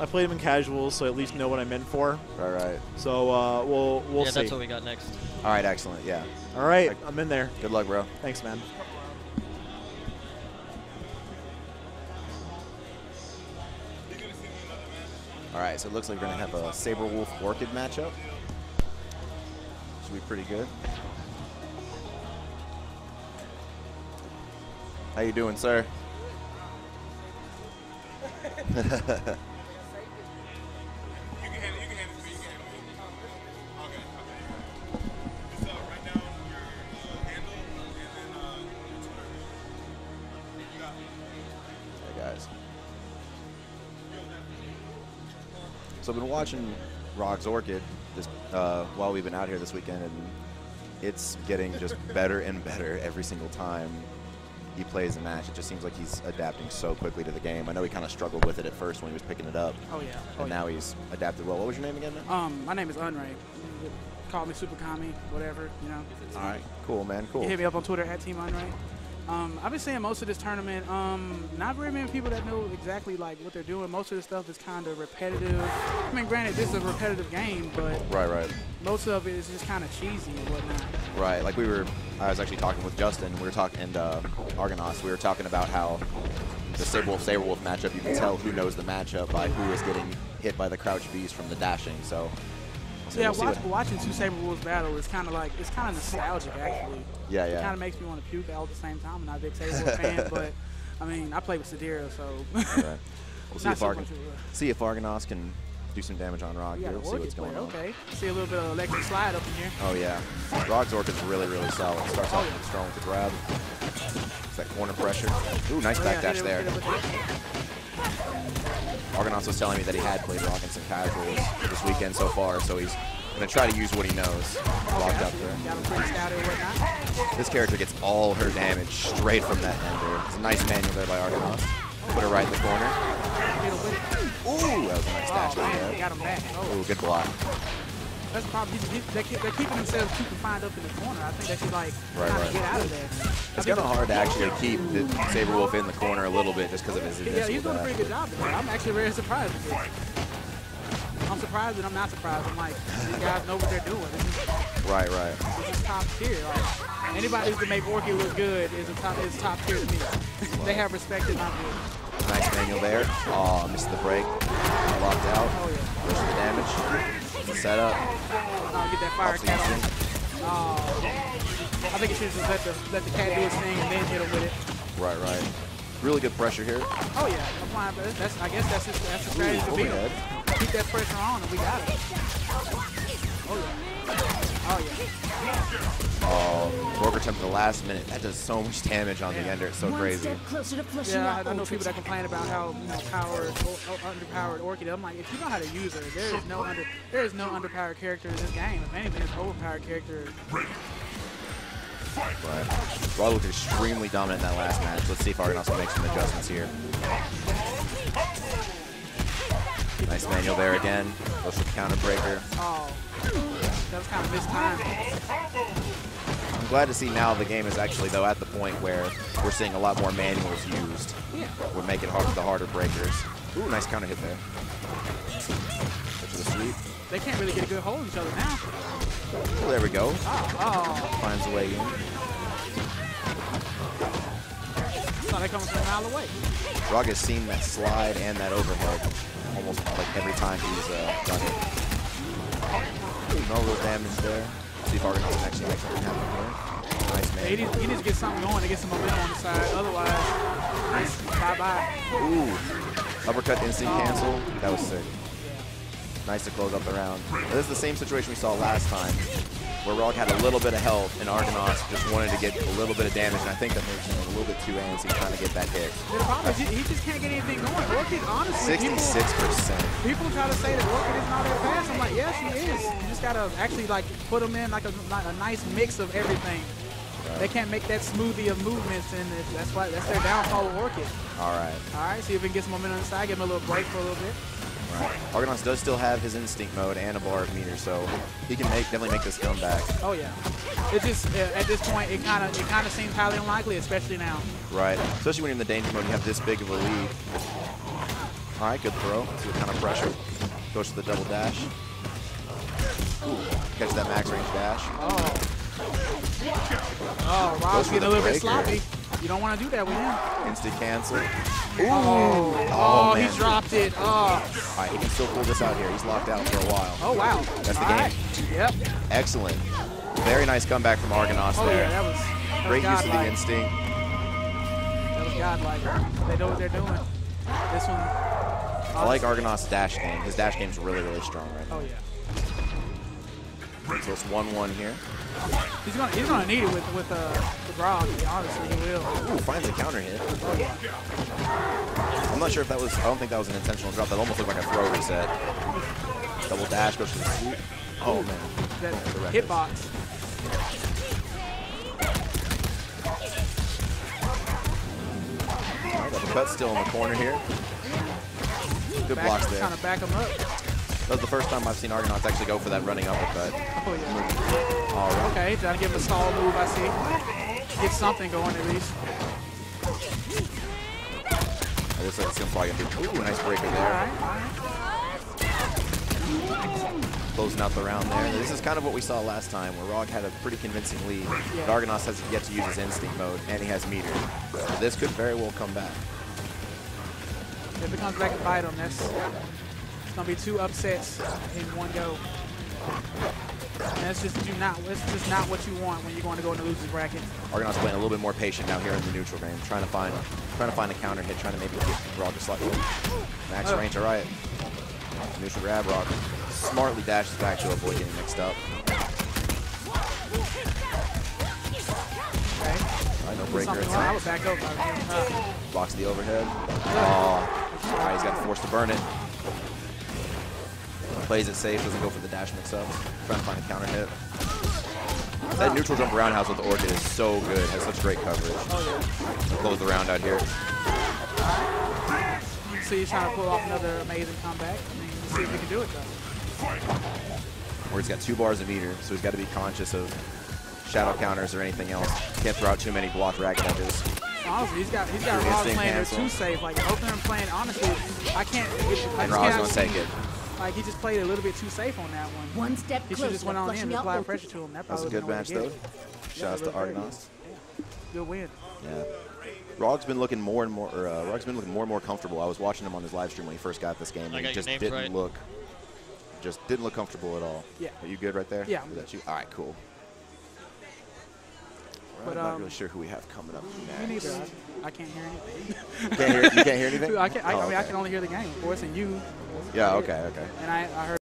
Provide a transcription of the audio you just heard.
I played him in casuals, so I at least know what I'm in for. Right, right. So uh, we'll we'll yeah, see. that's what we got next. All right, excellent. Yeah. All right, I'm in there. Good luck, bro. Thanks, man. All right, so it looks like we're gonna have a Sabrewulf Orchid matchup. Should be pretty good. How you doing, sir? So I've been watching Rog's Orchid this uh, while we've been out here this weekend, and it's getting just better and better every single time he plays a match. It just seems like he's adapting so quickly to the game. I know he kind of struggled with it at first when he was picking it up, Oh yeah. and Oh, yeah. now he's adapted well. What was your name again? Man? Um, my name is Unray. Call me Super Kami, whatever, you know. All right, cool, man, cool. You hit me up on Twitter at Team Unray. Um, I've been seeing most of this tournament. Um, not very many people that know exactly like what they're doing. Most of the stuff is kind of repetitive. I mean, granted, this is a repetitive game, but Right, right. most of it is just kind of cheesy and whatnot. Right, like we were, I was actually talking with Justin. We were talking, and uh, Argenrost. We were talking about how the Sabrewulf Sabrewulf matchup. You can tell who knows the matchup by who is getting hit by the crouch V's from the dashing. So, so yeah, we'll watch, watching two Saber Wolves battle is kind of like it's kind of nostalgic actually. yeah, yeah. It kind of makes me want to puke all at the same time. I'm not a big Saber fan, but I mean, I play with Sadira, so right. We'll see if, so Argon, much of a- see if Argenrost can do some damage on Rog here. We'll see what's going player. on. Okay, see a little bit of electric slide up in here. Oh yeah, Rog's Orc is really, really solid. Starts Oh, off yeah. strong with the grab. It's that corner pressure. Ooh, nice Oh, back yeah, dash hit it- there. Argenrost was telling me that he had played Rog in some casuals this weekend so far, so he's going to try to use what he knows. Locked up there. And. This character gets all her damage straight from that ender. It's a nice manual there by Argenrost. Put her right in the corner. Ooh, that was a nice dash. Oh, Ooh, good block. That's the problem. He's, he's, they're, keep, they're keeping themselves too confined up in the corner. I think they should like Right, right. get out of there. It's kind of hard to actually keep the Sabrewulf in the corner a little bit just because of his Yeah, he's doing a pretty good job today. I'm actually very surprised. with this. I'm surprised and I'm not surprised. I'm like, these guys know what they're doing. Is, Right, right. this is top tier. Like, anybody who can make Orchid look good is a top is top tier to me. they have respected my good. Nice manual there. Oh, missed the break. Locked out. Damage. Set up. I'll get that fire cat on. Oh. I think it should just let the let the cat do its thing and then hit him with it. Right, right. Really good pressure here. Oh yeah, applying. That's I guess that's his, that's the strategy to beat him. Keep that pressure on and we got it. Oh yeah. Oh yeah. Oh, Broker attempt at the last minute. That does so much damage on the ender. It's so One crazy. step closer to flushing Yeah, out I, I know people that complain about how you know powered, or, or underpowered Orchid. I'm like, if you know how to use her, there is no under, there is no underpowered character in this game. If anything, it's overpowered character. Right. Rog looked extremely dominant in that last match. Let's see if Argenrost can make some adjustments here. Nice manual there again. Goes for the counter breaker. Oh, that was kind of mistimed. Glad to see now the game is actually, though, at the point where we're seeing a lot more manuals used. Yeah. We're making hard for the harder breakers. Ooh, nice counter hit there. The sweep. They can't really get a good hold of each other now. Oh, there we go. Oh, oh. Finds a way in. So they coming from a mile away. Rog has seen that slide and that overhead almost like every time he's uh, done it. No real damage there. See if Argenrost can actually make something happen here. Nice Yeah, he, man. needs, he needs to get something going to get some momentum on the side. Otherwise, bye bye. Ooh, uppercut instant cancel. That was sick. Nice to close up the round. This is the same situation we saw last time, where Rog had a little bit of health and Argenrost just wanted to get a little bit of damage, and I think that makes him a little bit too antsy trying to get that hit. The problem is he, he just can't get anything going. Orchid, honestly, 66%. people try to say that Orchid is not that fast. I'm like, yeah, she is. You just gotta actually like put them in like a, like a nice mix of everything. They can't make that smoothie of movements, and that's why that's their downfall with Orchid. All right. All right, see if we can get some momentum on the side, give him a little break for a little bit. Right. Argenrost does still have his instinct mode and a bar of meter, so he can make definitely make this comeback. Oh yeah, it just uh, at this point it kind of it kind of seems highly unlikely, especially now. Right. Especially when you're in the danger mode, you have this big of a lead. All right, good throw. See what kind of pressure. Goes to the double dash. Ooh, catch that max range dash. Oh. Oh, Rog's getting a little bit sloppy. You don't want to do that with him. Instant cancel. Oh, Oh, oh, he dropped it. Oh, All right, he can still pull this out here. He's locked out for a while. oh wow. That's the All game. right. Yep. Excellent. Very nice comeback from Argenrost Oh there. yeah, that was that Great use of the instinct. That was godlike. They know what they're doing. This one. I like Argenrost' dash game. His dash game's really, really strong right now. Oh yeah. So it's 1-1 here. He's gonna he's gonna need it with with uh with Rog. Honestly, he will. Ooh, finds a counter hit. Oh. I'm not sure if that was, I don't think that was an intentional drop. That almost looked like a throw reset. Double dash goes to the sweep. Oh, man. That the hitbox. Right, double cut still in the corner here. Good Back, blocks there. Trying to back him up. That was the first time I've seen Argenrost actually go for that running uppercut. Oh yeah. All right. Okay, trying to give him a stall move. I see. Get something going at least. It looks like it's gonna probably be ooh, nice breaker there. right. All right. Closing out the round there. This is kind of what we saw last time, where Rog had a pretty convincing lead. Yeah. But Argenrost has yet to use his instinct mode, and he has meter. So this could very well come back. If it comes back and bite that's it's gonna be two upsets in one go. And that's just do not that's just not what you want when you're going to go in the losers bracket. Argenrost playing a little bit more patient now here in the neutral game, trying to find trying to find a counter hit, trying to maybe get Rog to slightly max Oh. range. All right, neutral grab. Rog smartly dashes back to avoid getting mixed up. Right, no breaker. Something It's wrong. I would back up. Uh, Blocks the overhead. Oh, all right, he's got to force to burn it. Plays it safe, doesn't go for the dash mix-up. Trying to find a counter hit. That neutral jump roundhouse with the Orchid is so good. Has such great coverage. oh Close the round out here. So You he's trying to pull off another amazing comeback. I mean, let's see if he can do it though. Where he's got two bars of meter, so he's got to be conscious of shadow counters or anything else. Can't throw out too many block ragged edges. Honestly, he's got he's got Rog playing there too safe. Like Oakland playing honestly, I can't. I And cannot gonna take it. Like he just played a little bit too safe on that one. One step He should closer just went on in flushing and out applied pressure to him. That That was a good match, been a way though. to get. Shouts Yeah, to very good. Argenrost. Good win. Yeah. Rog's been looking more and more. Or, uh, Rog's been looking more and more comfortable. I was watching him on his live stream when he first got this game, and I he got your just didn't right. look, just didn't look comfortable at all. Yeah. Are you good right there? Yeah. Is that you? All right, cool. But, I'm not um, really sure who we have coming up next. neither. I, I can't hear anything. You can't hear, you can't hear anything? I, can, I, Oh, I mean, I can only hear the game, course, and you. Yeah. Okay. Okay. And I, I heard.